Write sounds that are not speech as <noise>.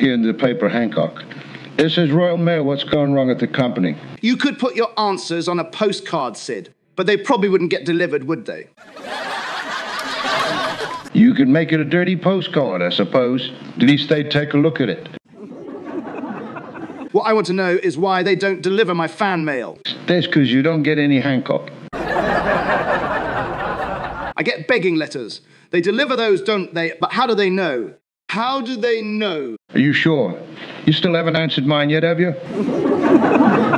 Here in the paper, Hancock. This is Royal Mail. What's going wrong at the company? You could put your answers on a postcard, Sid, but they probably wouldn't get delivered, would they? You could make it a dirty postcard, I suppose. At least they'd take a look at it. What I want to know is why they don't deliver my fan mail. That's because you don't get any Hancock. I get begging letters. They deliver those, don't they? But how do they know? How do they know? Are you sure? You still haven't answered mine yet, have you? <laughs>